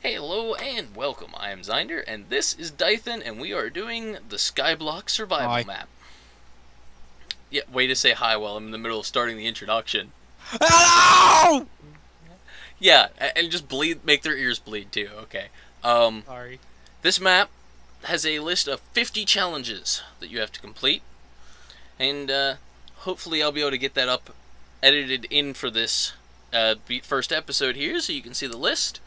Hey, hello, and welcome. I am Zeinder, and this is Dythan, and we are doing the Skyblock Survival Hi. Map. Yeah, way to say hi while I'm in the middle of starting the introduction. Hello! Yeah, and just bleed, make their ears bleed too. Okay. Um, Sorry. this map has a list of 50 challenges that you have to complete, and uh, hopefully I'll be able to get that up, edited in for this uh, first episode here, so you can see the list.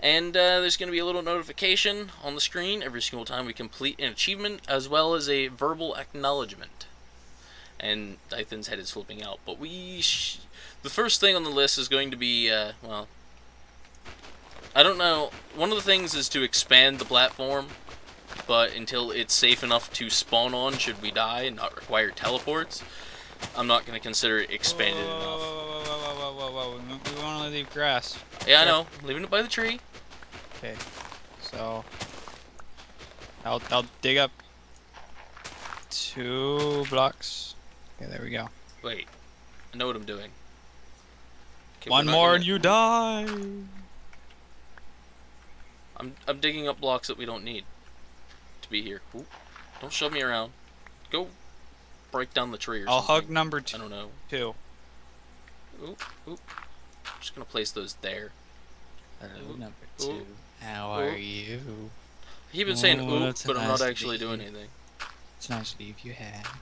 And uh, there's going to be a little notification on the screen every single time we complete an achievement, as well as a verbal acknowledgement. And Dythan's head is flipping out, but we. The first thing on the list is going to be, uh, well, I don't know. One of the things is to expand the platform, but until it's safe enough to spawn on, should we die and not require teleports, I'm not going to consider it expanded whoa, enough. Whoa, whoa, whoa, whoa, whoa, whoa, whoa. We want to leave grass. Yeah, I know. Leaving it by the tree. Okay. So, I'll I'll dig up two blocks. Okay, there we go. Wait, I know what I'm doing. Okay, One more gonna- and you die. I'm I'm digging up blocks that we don't need to be here. Ooh, don't shove me around. Go break down the tree or I'll hug number two. I don't know. two. Oop, oop. I'm just gonna place those there. Hello, Ooh, number two. How are you? He been saying oop, but I'm not actually doing anything. It's nice to leave you have.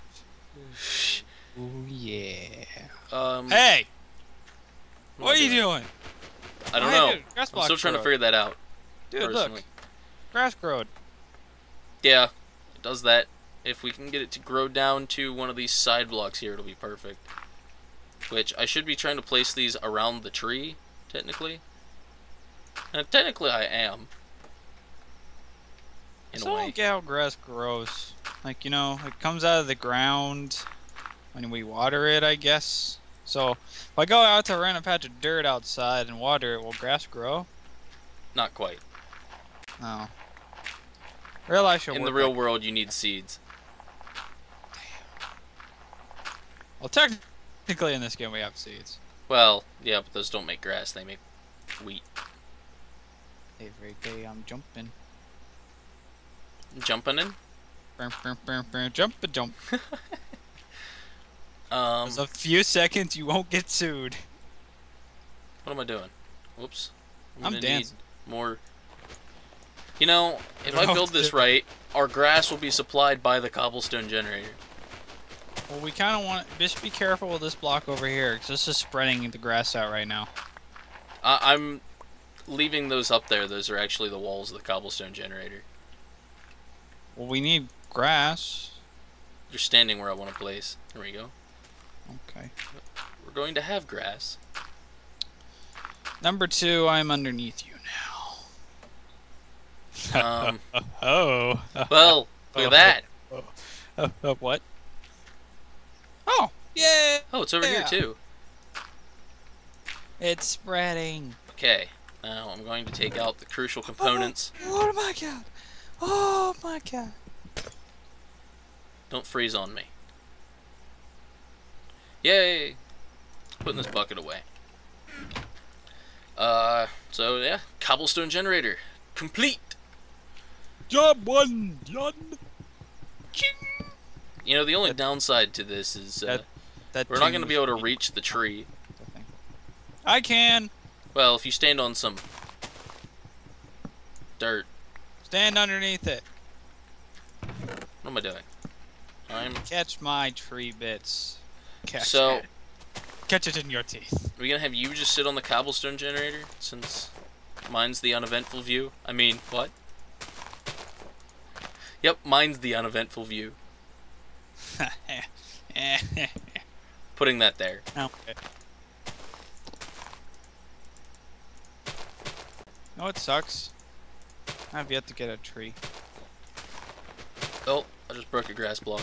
Oh yeah. Um, Hey, what what are you doing? I don't Hey, know. dude, I'm still trying to figure that out. Dude, personally. look. Grass growed. Yeah, it does that. If we can get it to grow down to one of these side blocks here, it'll be perfect. Which I should be trying to place these around the tree, technically. And technically I am. In I a way. don't get how grass grows. Like, you know, it comes out of the ground when we water it, I guess. So, if I go out to a random patch of dirt outside and water it, will grass grow? Not quite. No. Real life should In work the real like- world, you need seeds. Well, technically in this game we have seeds. Well, yeah, but those don't make grass, they make wheat. Every day I'm jumping. Jumping in? Burn, burn, burn, burn, jump a jump. Um, There's a few seconds you won't get sued. what am I doing? Whoops. I'm gonna need dancing. More. You know, if I build this right, our grass will be supplied by the cobblestone generator. Well, we kind of want just be careful with this block over here, because this is spreading the grass out right now. I- I'm leaving those up there. Those are actually the walls of the cobblestone generator. Well, we need grass. You're standing where I want to place. There we go. Okay. We're going to have grass. Number two, I'm underneath you. Um, oh. well, look at that. Uh, what? Oh, yeah. Oh, it's over here too. It's spreading. Okay. Now I'm going to take out the crucial components. Oh, my god. Oh my god. Don't freeze on me. Yay! Putting this bucket away. Uh, so yeah, cobblestone generator complete. Job one done. You know, the only That- downside to this is uh, that- That we're not going to be able to reach the tree. I can Well, if you stand on some dirt, stand underneath it. what am I doing? I'm. Catch my tree bits. Catch So- it. Catch it in your teeth. Are we gonna have you just sit on the cobblestone generator since mine's the uneventful view? I mean, what? Yep, mine's the uneventful view. Putting that there. okay. You know what sucks? I've yet to get a tree. Oh, I just broke a grass block.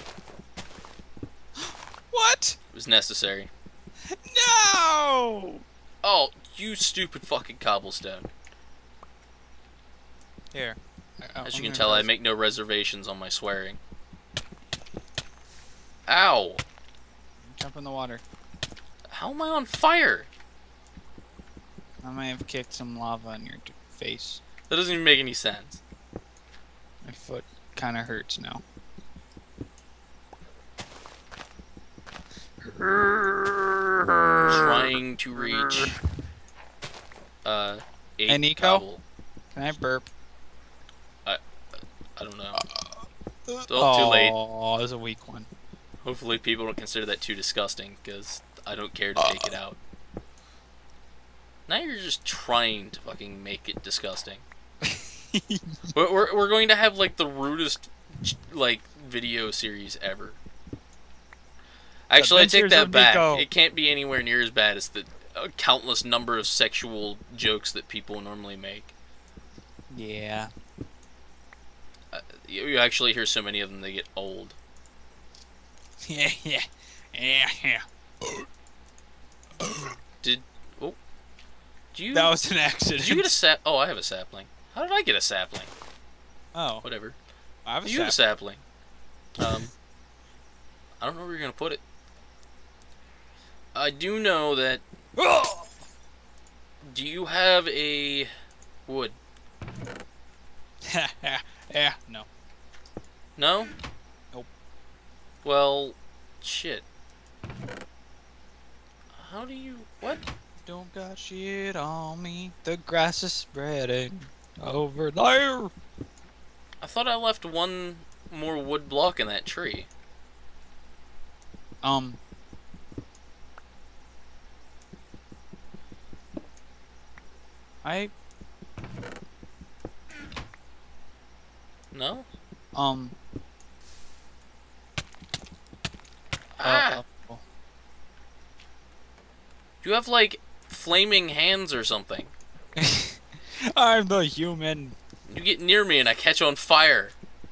What? It was necessary. No! Oh, you stupid fucking cobblestone. Here. As you can tell, I make no reservations on my swearing. Ow! Jump in the water. How am I on fire? I might have kicked some lava in your face. That doesn't even make any sense. My foot kind of hurts now. Trying to reach. Uh, eight Nico? cobble. Can I burp? I don't know. Oh, too late. Oh, there's a weak one. Hopefully, people don't consider that too disgusting because I don't care to take it out. Now you're just trying to fucking make it disgusting. we're, we're, we're going to have like the rudest like video series ever. Actually, I take that back. Nico. It can't be anywhere near as bad as the uh, countless number of sexual jokes that people normally make. Yeah. Uh, you, actually hear so many of them they get old. Yeah, yeah. Yeah, yeah. Did. Oh. Do you? That was an accident. Did you get a sap? Oh, I have a sapling. How did I get a sapling? Oh, Whatever. I have a You have a sapling. Um, I don't know where you're gonna put it. I do know that. Oh! Do you have a wood? yeah, no. No. Nope. Well, shit. How do you? What? Don't got shit on me. The grass is spreading over there. I thought I left one more wood block in that tree. Um. I No. um. Ah! uh, oh. You have like flaming hands or something. I'm the human. You get near me and I catch on fire.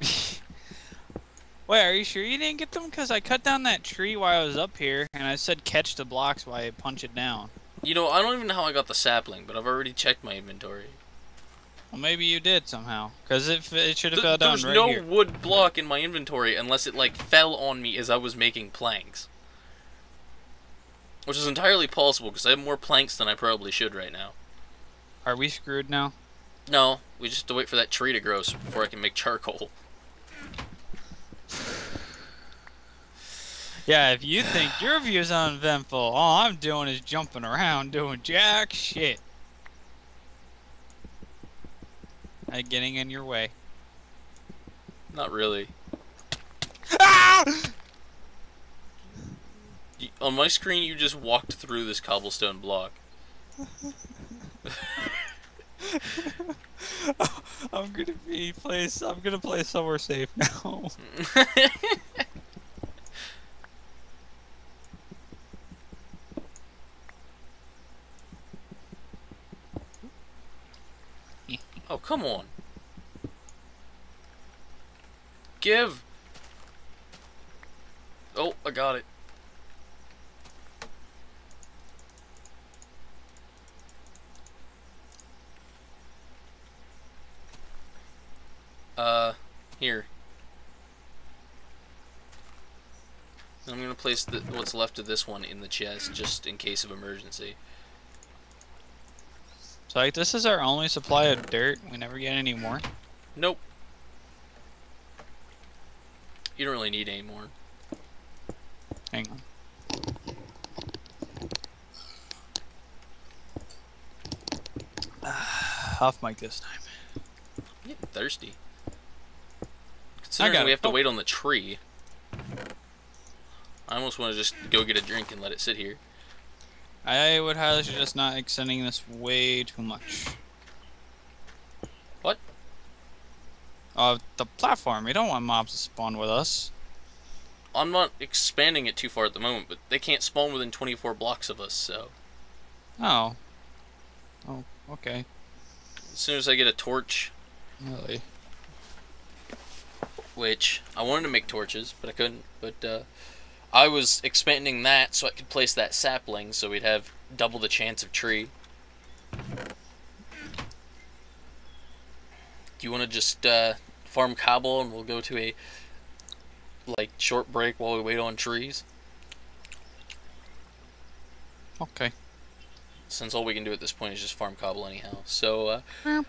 Wait, are you sure you didn't get them? Cause I cut down that tree while I was up here, and I said catch the blocks while I punch it down. You know, I don't even know how I got the sapling, but I've already checked my inventory. Well, maybe you did somehow. Cause it it should have fell down there's right no here. wood block in my inventory unless it like fell on me as I was making planks. Which is entirely possible because I have more planks than I probably should right now. Are we screwed now? No, we just have to wait for that tree to grow so before I can make charcoal. Yeah, if you think your view's uneventful, all I'm doing is jumping around doing jack shit. I getting in your way. Not really. Ah! On my screen, you just walked through this cobblestone block. I'm gonna be place. I'm gonna play somewhere safe now. oh, come on. Give! Oh, I got it. Uh, here. I'm gonna place the, what's left of this one in the chest just in case of emergency. So like, this is our only supply of dirt. We never get any more. Nope. You don't really need any more. Hang on. Off mic this time. I'm getting thirsty. Considering we have to Oh. wait on the tree. I almost want to just go get a drink and let it sit here. I would highly suggest not extending this way too much. What? Uh, the platform. We don't want mobs to spawn with us. I'm not expanding it too far at the moment, but they can't spawn within 24 blocks of us, so Oh. Oh, okay. as soon as I get a torch, Really? which I wanted to make torches, but I couldn't, but uh, I was expanding that so I could place that sapling so we'd have double the chance of tree. Do you want to just uh, farm cobble and we'll go to a like short break while we wait on trees? Okay. Since all we can do at this point is just farm cobble anyhow. So, uh,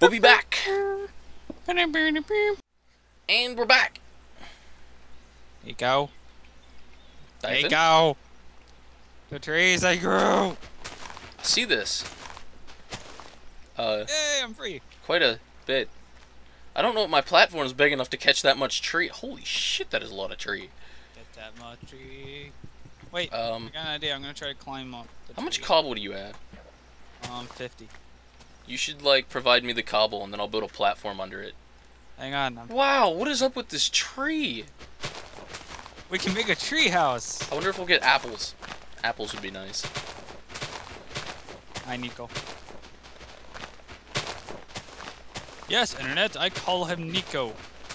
we'll be back. And we're back. There you go. There you Nathan, go. The trees they grew. I see this. Uh, Yay, I'm free. quite a bit. I don't know if my platform is big enough to catch that much tree. Holy shit, that is a lot of tree. Get that much tree. Wait, Um, I got an idea. I'm gonna try to climb up. The how much cobble do you have? Um, 50. You should, like, provide me the cobble and then I'll build a platform under it. Hang on. I'm... Wow, what is up with this tree? We can make a tree house. I wonder if we'll get apples. Apples would be nice. Hi, Nico. Yes, internet. I call him Nico.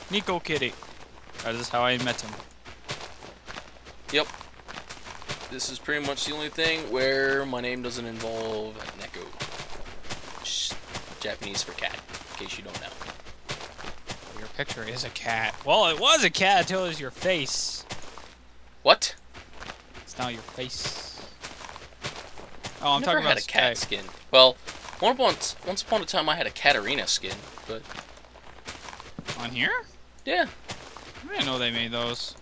Nico Kitty. That is how I met him. Yep. This is pretty much the only thing where my name doesn't involve Neko. Which Japanese for cat, in case you don't know. Your picture is a cat. Well, it was a cat until it was your face. Now your face. Oh, I'm never talking had about a cat skin. Well, one once, once upon a time I had a Katarina skin, but On here? yeah. I didn't know they made those.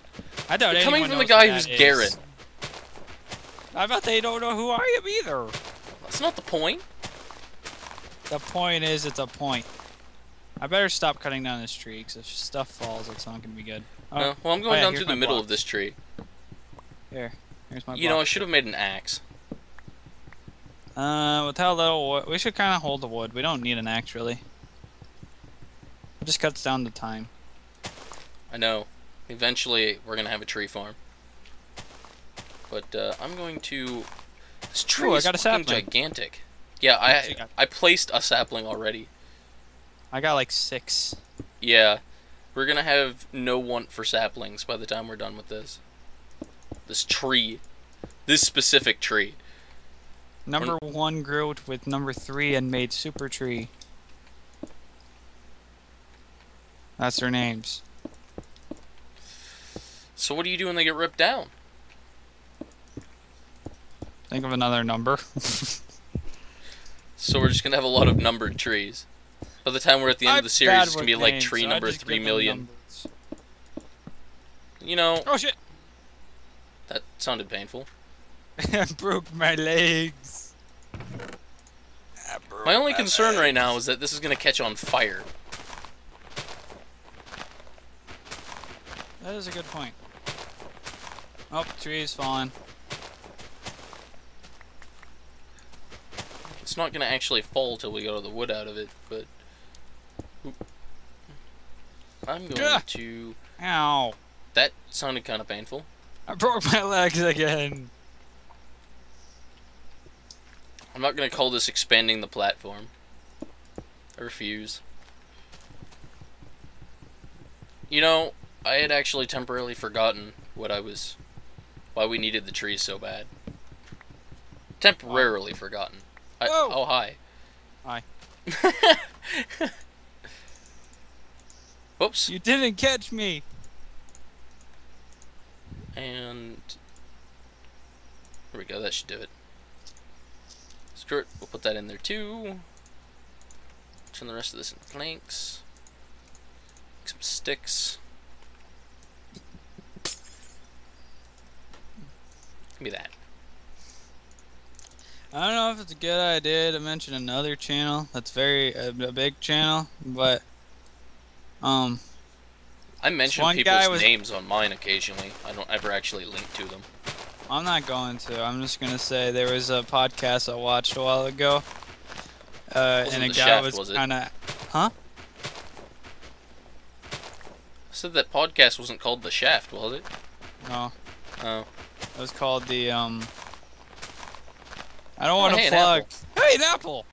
I doubt Coming from the guy who's. Garrett. I bet they don't know who I am either. That's not the point. The point is, it's a point. I better stop cutting down this tree, because if stuff falls, it's not gonna be good. Oh, No, well, I'm oh, going yeah, down through the middle block. of this tree. Here, here's my You know, I should have made an axe. Uh, with how little wood, we should kind of hold the wood. We don't need an axe, really. It just cuts down the time. I know. Eventually, we're gonna have a tree farm. But uh, I'm going to. This tree Ooh, I got a sapling. gigantic. Yeah, I I placed a sapling already. I got like six. Yeah, we're gonna have no want for saplings by the time we're done with this. This tree, this specific tree. Number one grew with number three and made super tree. That's their names. So what do you do when they get ripped down? Think of another number. So we're just gonna have a lot of numbered trees. By the time we're at the end of I'm the series, it's gonna be like tree so number three million. You know, Oh shit! Sounded painful. I broke my legs. Broke My only concern right now is that this is gonna catch on fire. That is a good point. Oh, tree's falling. It's not gonna actually fall till we get all the wood out of it, but Oop. I'm going to. Ow! That sounded kind of painful. I broke my legs again. I'm not gonna call this expanding the platform. I refuse. You know, I had actually temporarily forgotten what I was, why we needed the trees so bad. Temporarily oh. forgotten. I, oh hi. Hi. Whoops. You didn't catch me. And there we go. That should do it. Screw it. We'll put that in there too. Turn the rest of this into planks. Make some sticks. Give me that. I don't know if it's a good idea to mention another channel that's very a, a big channel, but um, I mention one people's was- names on mine occasionally. I don't ever actually link to them. I'm not going to. I'm just gonna say there was a podcast I watched a while ago, uh, and a guy Shaft, was was kind of I said that podcast wasn't called The Shaft, was it? no, Oh. it was called the um. I don't Oh, want to hey, an plug. Hey, an apple.